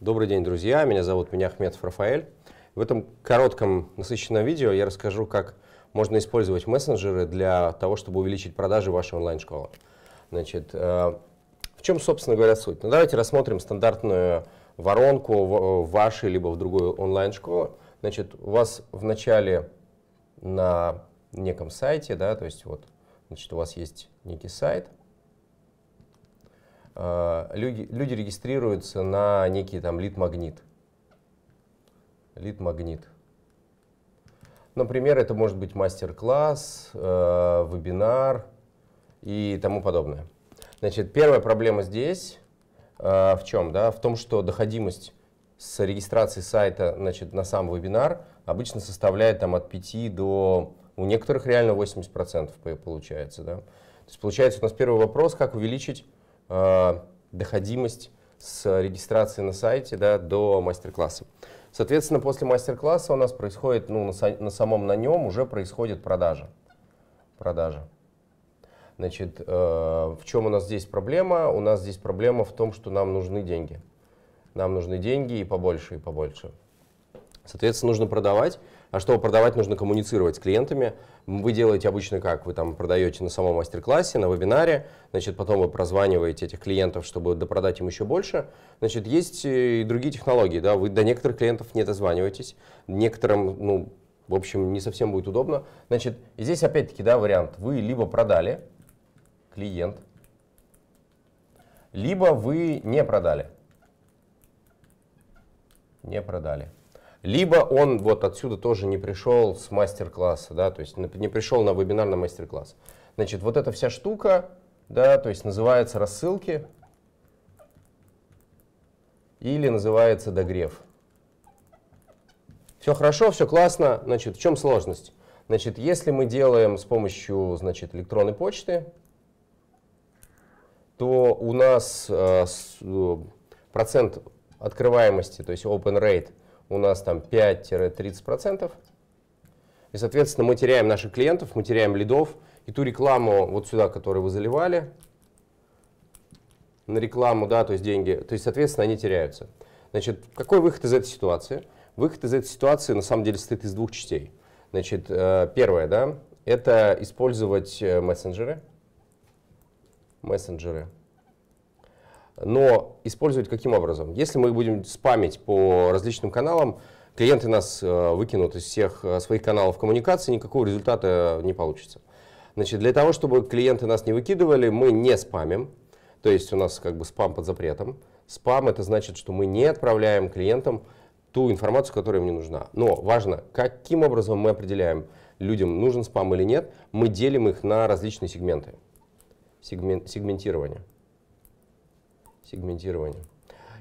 Добрый день, друзья. Меня зовут меня Ахметов Рафаэль. В этом коротком насыщенном видео я расскажу, как можно использовать мессенджеры для того, чтобы увеличить продажи вашей онлайн-школы. Значит, э, в чем, собственно говоря, суть? Ну, давайте рассмотрим стандартную воронку в вашей либо в другой онлайн-школы. Значит, у вас в начале на неком сайте, да, то есть вот, значит, у вас есть некий сайт – Э, люди, люди регистрируются на некий там лид-магнит. Лид-магнит. Например, это может быть мастер-класс, э, вебинар и тому подобное. Значит, первая проблема здесь э, в чем? Да? В том, что доходимость с регистрации сайта значит, на сам вебинар обычно составляет там, от 5 до, у некоторых реально 80% получается. Да? То есть получается у нас первый вопрос, как увеличить Э, доходимость с регистрации на сайте да, до мастер-класса. Соответственно, после мастер-класса у нас происходит, ну, на, на самом на нем уже происходит продажа. Продажа. Значит, э, в чем у нас здесь проблема? У нас здесь проблема в том, что нам нужны деньги. Нам нужны деньги и побольше, и побольше. Соответственно, нужно продавать. А чтобы продавать, нужно коммуницировать с клиентами. Вы делаете обычно как? Вы там продаете на самом мастер-классе, на вебинаре, значит, потом вы прозваниваете этих клиентов, чтобы допродать им еще больше. Значит, есть и другие технологии, да, вы до некоторых клиентов не дозваниваетесь, некоторым, ну, в общем, не совсем будет удобно. Значит, здесь опять-таки, да, вариант. Вы либо продали, клиент, либо вы не продали. Не продали. Либо он вот отсюда тоже не пришел с мастер-класса, да, то есть не пришел на вебинар на мастер-класс. Значит, вот эта вся штука, да, то есть называется рассылки или называется догрев. Все хорошо, все классно. Значит, в чем сложность? Значит, если мы делаем с помощью, значит, электронной почты, то у нас э, э процент открываемости, то есть open rate, у нас там 5-30%. И, соответственно, мы теряем наших клиентов, мы теряем лидов. И ту рекламу вот сюда, которую вы заливали, на рекламу, да, то есть деньги, то есть, соответственно, они теряются. Значит, какой выход из этой ситуации? Выход из этой ситуации, на самом деле, состоит из двух частей. Значит, э, первое, да, это использовать э, мессенджеры. Мессенджеры но использовать каким образом? Если мы будем спамить по различным каналам, клиенты нас э, выкинут из всех э, своих каналов коммуникации, никакого результата не получится. Значит, для того, чтобы клиенты нас не выкидывали, мы не спамим, то есть у нас как бы спам под запретом. Спам это значит, что мы не отправляем клиентам ту информацию, которая им не нужна. Но важно, каким образом мы определяем, людям нужен спам или нет, мы делим их на различные сегменты. Сегмент, сегментирование сегментирование.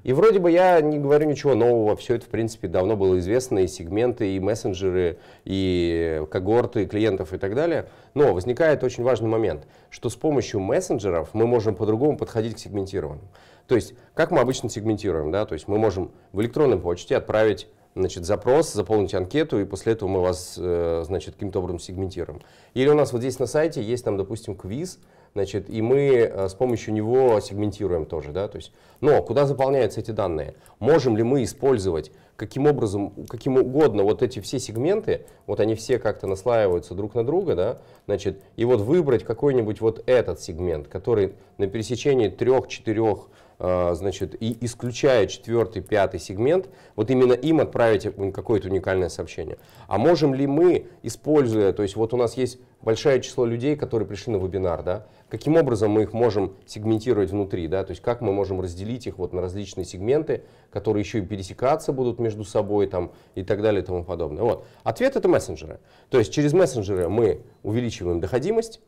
И вроде бы я не говорю ничего нового, все это в принципе давно было известно, и сегменты, и мессенджеры, и когорты клиентов и так далее. Но возникает очень важный момент, что с помощью мессенджеров мы можем по-другому подходить к сегментированию. То есть, как мы обычно сегментируем, да, то есть мы можем в электронной почте отправить значит, запрос, заполнить анкету, и после этого мы вас, э, значит, каким-то образом сегментируем. Или у нас вот здесь на сайте есть там, допустим, квиз, значит, и мы э, с помощью него сегментируем тоже, да, то есть, но куда заполняются эти данные? Можем ли мы использовать каким образом, каким угодно вот эти все сегменты, вот они все как-то наслаиваются друг на друга, да, значит, и вот выбрать какой-нибудь вот этот сегмент, который на пересечении трех-четырех значит, и исключая четвертый, пятый сегмент, вот именно им отправить какое-то уникальное сообщение. А можем ли мы, используя, то есть вот у нас есть большое число людей, которые пришли на вебинар, да, каким образом мы их можем сегментировать внутри, да, то есть как мы можем разделить их вот на различные сегменты, которые еще и пересекаться будут между собой там, и так далее и тому подобное. Вот. Ответ это мессенджеры. То есть через мессенджеры мы увеличиваем доходимость,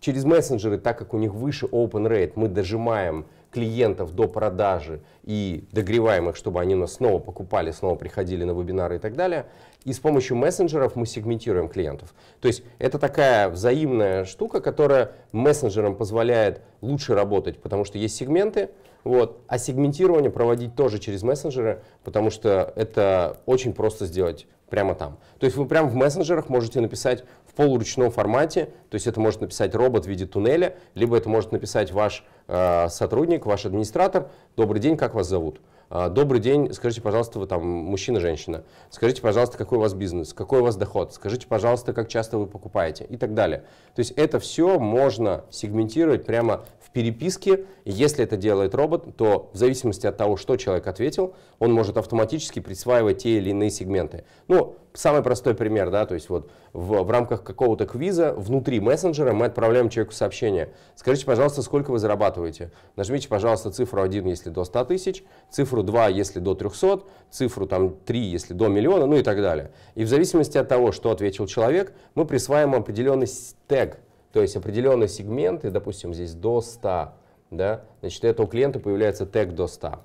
через мессенджеры, так как у них выше open rate, мы дожимаем клиентов до продажи и догреваем их, чтобы они нас снова покупали, снова приходили на вебинары и так далее. И с помощью мессенджеров мы сегментируем клиентов. То есть это такая взаимная штука, которая мессенджерам позволяет лучше работать, потому что есть сегменты, вот, а сегментирование проводить тоже через мессенджеры, потому что это очень просто сделать прямо там. То есть вы прямо в мессенджерах можете написать в полуручном формате, то есть это может написать робот в виде туннеля, либо это может написать ваш э, сотрудник, ваш администратор. Добрый день, как вас зовут? А, добрый день, скажите, пожалуйста, вы там мужчина-женщина. Скажите, пожалуйста, какой у вас бизнес, какой у вас доход. Скажите, пожалуйста, как часто вы покупаете и так далее. То есть это все можно сегментировать прямо переписке. Если это делает робот, то в зависимости от того, что человек ответил, он может автоматически присваивать те или иные сегменты. Ну, самый простой пример, да, то есть вот в, в рамках какого-то квиза внутри мессенджера мы отправляем человеку сообщение. Скажите, пожалуйста, сколько вы зарабатываете? Нажмите, пожалуйста, цифру 1, если до 100 тысяч, цифру 2, если до 300, цифру там 3, если до миллиона, ну и так далее. И в зависимости от того, что ответил человек, мы присваиваем определенный тег, то есть определенные сегменты, допустим, здесь до 100, да, значит, у этого клиента появляется тег до 100.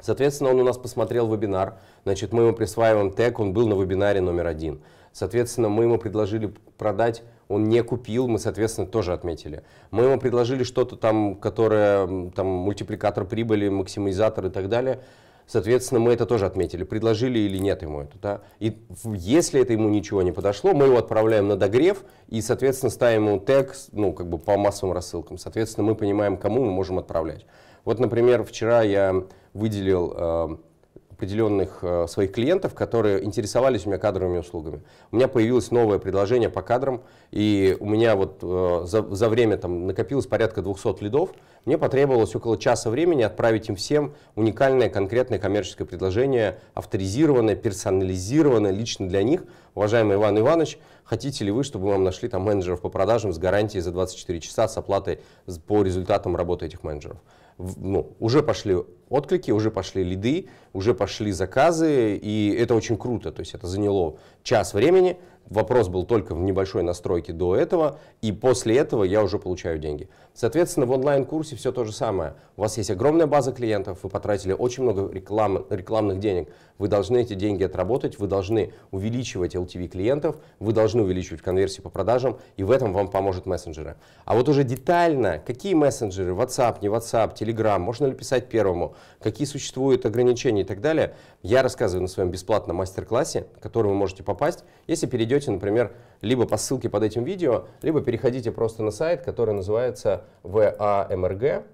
Соответственно, он у нас посмотрел вебинар, значит, мы ему присваиваем тег, он был на вебинаре номер один. Соответственно, мы ему предложили продать, он не купил, мы, соответственно, тоже отметили. Мы ему предложили что-то там, которое, там, мультипликатор прибыли, максимализатор и так далее. Соответственно, мы это тоже отметили, предложили или нет ему это. Да? И если это ему ничего не подошло, мы его отправляем на догрев и, соответственно, ставим ему тег ну, как бы по массовым рассылкам. Соответственно, мы понимаем, кому мы можем отправлять. Вот, например, вчера я выделил э, определенных э, своих клиентов, которые интересовались у меня кадровыми услугами. У меня появилось новое предложение по кадрам, и у меня вот э, за, за время там накопилось порядка 200 лидов. Мне потребовалось около часа времени отправить им всем уникальное конкретное коммерческое предложение, авторизированное, персонализированное лично для них. Уважаемый Иван Иванович, хотите ли вы, чтобы вам нашли там менеджеров по продажам с гарантией за 24 часа с оплатой по результатам работы этих менеджеров? ну, уже пошли отклики, уже пошли лиды, уже пошли заказы, и это очень круто. То есть это заняло час времени, Вопрос был только в небольшой настройке до этого, и после этого я уже получаю деньги. Соответственно, в онлайн-курсе все то же самое. У вас есть огромная база клиентов, вы потратили очень много реклам, рекламных денег. Вы должны эти деньги отработать, вы должны увеличивать LTV клиентов, вы должны увеличивать конверсии по продажам, и в этом вам поможет мессенджеры. А вот уже детально, какие мессенджеры, WhatsApp, не WhatsApp, Telegram, можно ли писать первому, какие существуют ограничения и так далее, я рассказываю на своем бесплатном мастер-классе, в который вы можете попасть, если перейдете например, либо по ссылке под этим видео, либо переходите просто на сайт, который называется vamrg.ru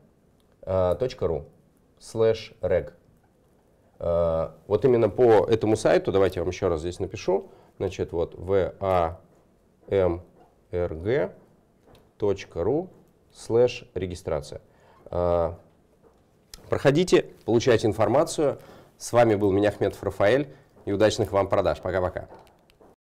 slash reg. Вот именно по этому сайту, давайте я вам еще раз здесь напишу, значит, вот vamrg.ru slash регистрация. Проходите, получайте информацию. С вами был Миняхметов Рафаэль и удачных вам продаж. Пока-пока.